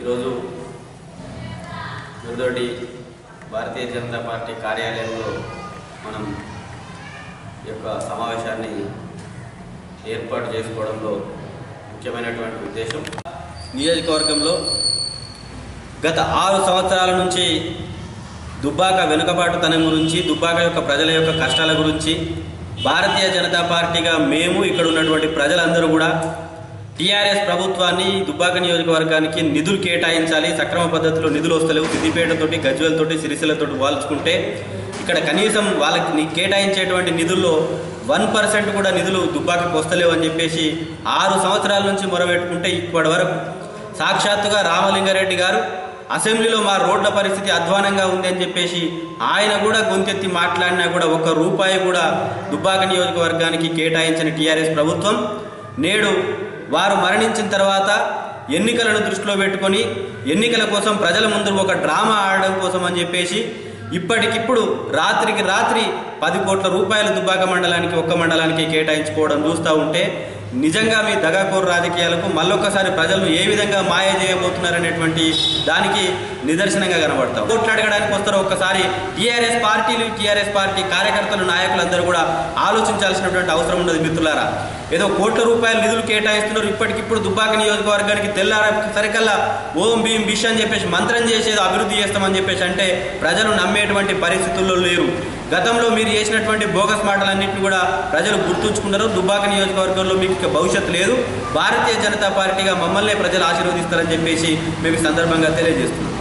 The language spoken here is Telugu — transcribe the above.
ఈరోజు దుర్దొడ్డి భారతీయ జనతా పార్టీ కార్యాలయంలో మనం ఈ యొక్క సమావేశాన్ని ఏర్పాటు చేసుకోవడంలో ముఖ్యమైనటువంటి ఉద్దేశం. నియోజకవర్గంలో గత ఆరు సంవత్సరాల నుంచి దుబ్బాక వెనుకబాటుతనం గురించి దుబ్బాక యొక్క ప్రజల యొక్క కష్టాల గురించి భారతీయ జనతా పార్టీగా మేము ఇక్కడ ఉన్నటువంటి ప్రజలందరూ కూడా టీఆర్ఎస్ ప్రభుత్వాన్ని దుబ్బాక నియోజకవర్గానికి నిధులు కేటాయించాలి సక్రమ పద్ధతిలో నిధులు వస్తలేవు సిద్దిపేటతోటి గజ్వేలతోటి సిరిసిలతోటి వాల్చుకుంటే ఇక్కడ కనీసం వాళ్ళకి కేటాయించేటువంటి నిధుల్లో వన్ పర్సెంట్ కూడా నిధులు దుబ్బాకకు వస్తలేవు అని చెప్పేసి ఆరు సంవత్సరాల నుంచి మొరబెట్టుకుంటే ఇప్పటి వరకు. సాక్షాత్తుగా రామలింగారెడ్డి గారు అసెంబ్లీలో మా రోడ్ల పరిస్థితి అధ్వానంగా ఉంది అని చెప్పేసి ఆయన కూడా గొంతెత్తి మాట్లాడినా కూడా ఒక్క రూపాయి కూడా దుబ్బాక నియోజకవర్గానికి కేటాయించిన టీఆర్ఎస్ ప్రభుత్వం. నేడు వారు మరణించిన తర్వాత ఎన్నికలను దృష్టిలో పెట్టుకొని ఎన్నికల కోసం ప్రజల ముందు ఒక డ్రామా ఆడడం కోసం అని చెప్పేసి ఇప్పటికిప్పుడు రాత్రికి రాత్రి పది కోట్ల రూపాయల దుబ్బాక మండలానికి ఒక్క మండలానికి కేటాయించుకోవడం చూస్తూ ఉంటే నిజంగా మీ దగాకోరు రాజకీయాలకు మళ్ళొక్కసారి ప్రజలను ఏ విధంగా మాయ చేయబోతున్నారనేటువంటి దానికి నిదర్శనంగా కనబడతాం. ఓట్లు అడగడానికి వస్తారో ఒక్కసారి టీఆర్ఎస్ పార్టీలు టీఆర్ఎస్ పార్టీ కార్యకర్తలు నాయకులందరూ కూడా ఆలోచించాల్సినటువంటి అవసరం ఉన్నది మిత్రులారా. ఏదో కోట్ల రూపాయల నిధులు కేటాయిస్తున్నారు ఇప్పటికిప్పుడు దుబ్బాక నియోజకవర్గానికి తెల్లార సరికల్లా ఓం భీం బిష్ అని చెప్పేసి మంత్రం చేసేది అభివృద్ధి చేస్తామని చెప్పేసి అంటే ప్రజలు నమ్మేటువంటి పరిస్థితుల్లో లేరు. గతంలో మీరు చేసినటువంటి బోగస్ మాటలన్నింటినీ కూడా ప్రజలు గుర్తుంచుకున్నారు దుబ్బాక నియోజకవర్గంలో మీకు భవిష్యత్తు లేదు. భారతీయ జనతా పార్టీగా మమ్మల్నే ప్రజలు ఆశీర్వదిస్తారని చెప్పేసి మేము సందర్భంగా తెలియజేస్తున్నాం.